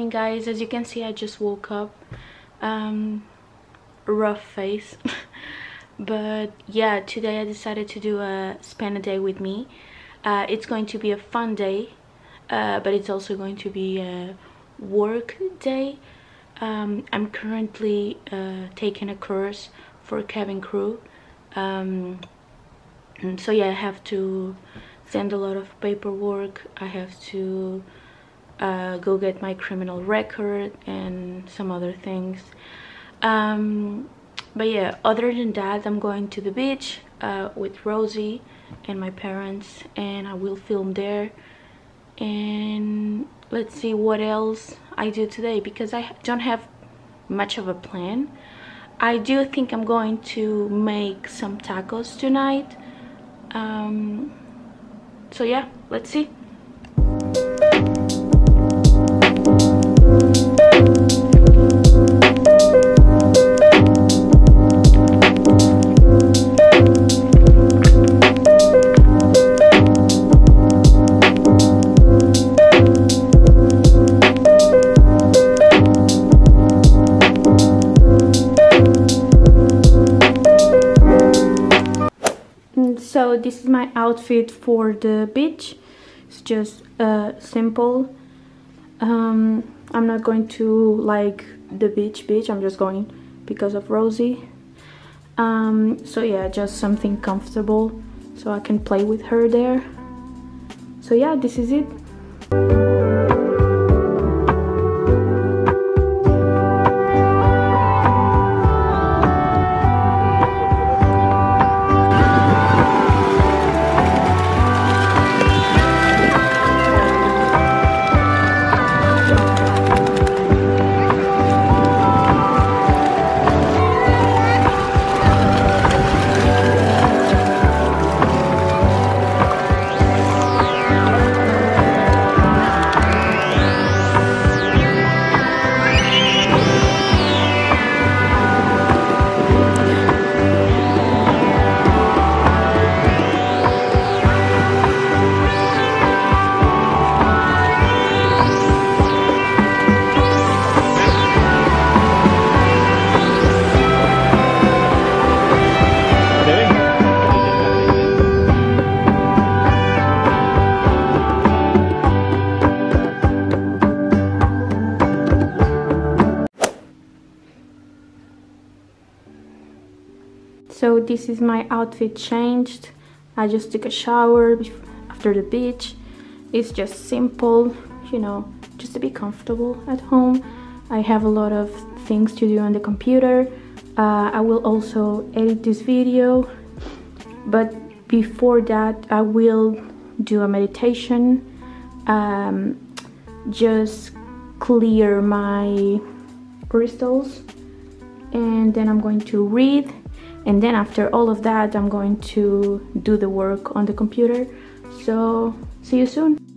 morning guys. As you can see i just woke up. Um rough face. But yeah today i decided to do a spend a day with me. Uh, it's going to be a fun day uh, but it's also going to be a work day. Um, i'm currently uh, taking a course for cabin crew. Um, so yeah i have to send a lot of paperwork. I have to uh, go get my criminal record and some other things. Um, but yeah other than that i'm going to the beach uh, with rosie and my parents and i will film there. And let's see what else i do today because i don't have much of a plan. I do think i'm going to make some tacos tonight. Um, so yeah let's see my outfit for the beach. It's just uh, simple. Um, I'm not going to like the beach beach. I'm just going because of Rosie. Um, so yeah just something comfortable so I can play with her there. So yeah this is it this is my outfit changed. I just took a shower after the beach. It's just simple you know just to be comfortable at home. I have a lot of things to do on the computer. Uh, I will also edit this video. But before that I will do a meditation. Um, just clear my crystals. And then I'm going to read and then after all of that I'm going to do the work on the computer. So see you soon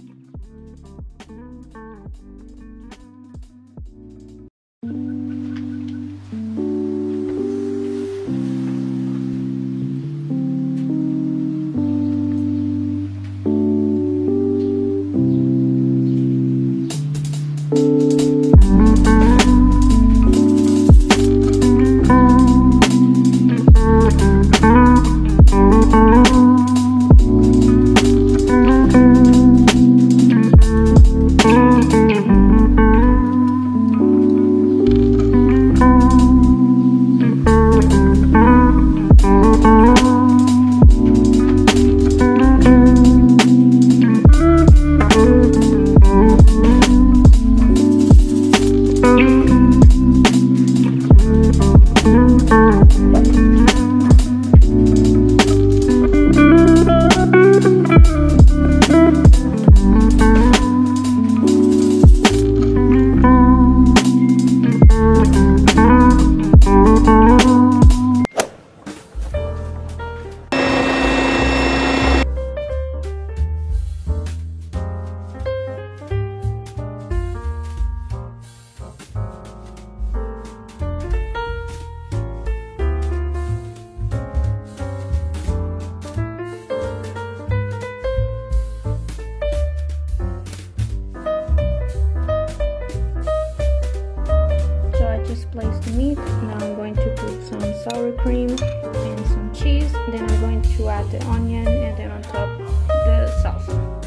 Now I'm going to put some sour cream and some cheese. Then I'm going to add the onion and then on top the salsa.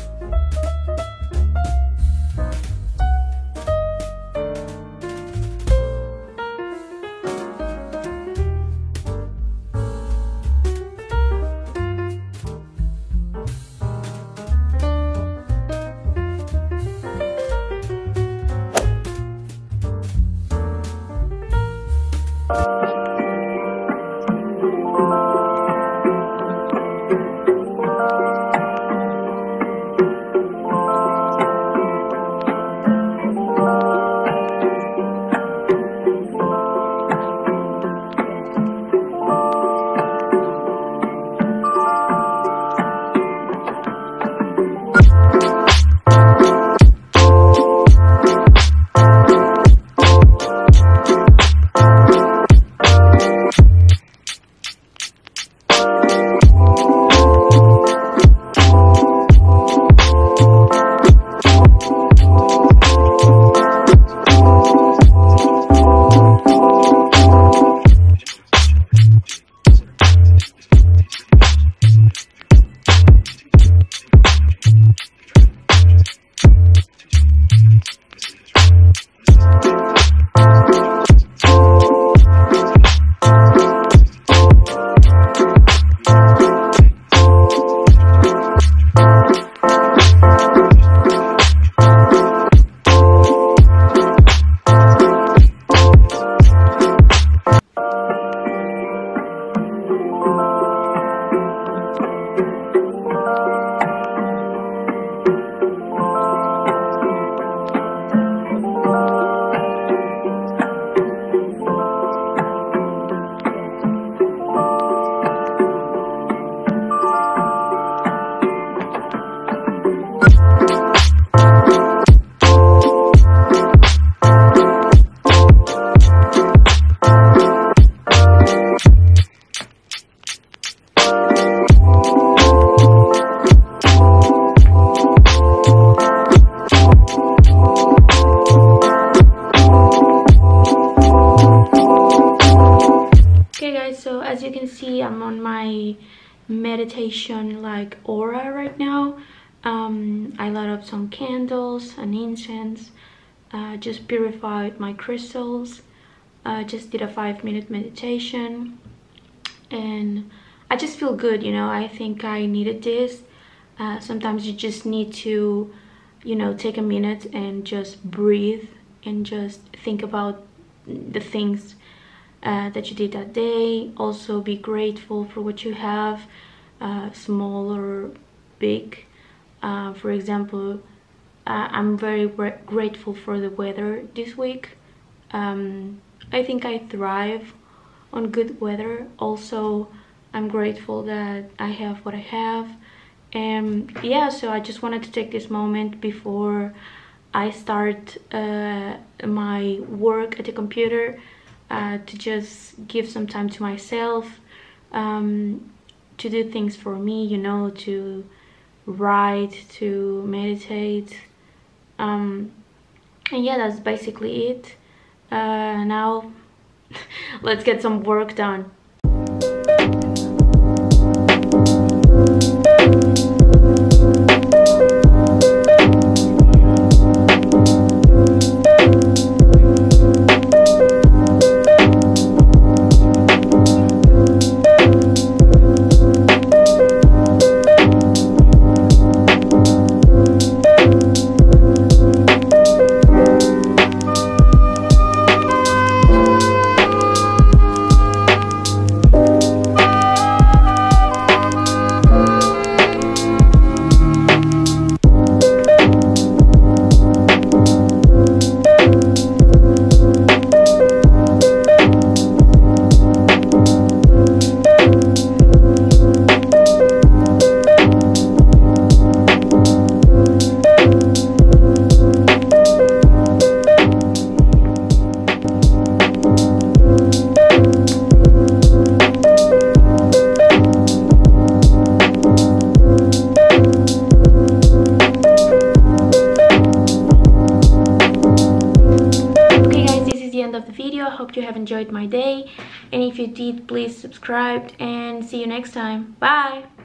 Meditation like aura right now. Um, I lit up some candles and incense. Uh, just purified my crystals. Uh, just did a five minute meditation. And I just feel good you know. I think I needed this. Uh, sometimes you just need to you know take a minute and just breathe and just think about the things uh, that you did that day also be grateful for what you have uh, small or big. Uh, for example, uh, I'm very grateful for the weather this week. Um, I think I thrive on good weather. Also, I'm grateful that I have what I have. And yeah, so I just wanted to take this moment before I start uh, my work at the computer uh, to just give some time to myself. Um, to do things for me you know to write to meditate um and yeah that's basically it uh now let's get some work done enjoyed my day. And if you did, please subscribe and see you next time. Bye!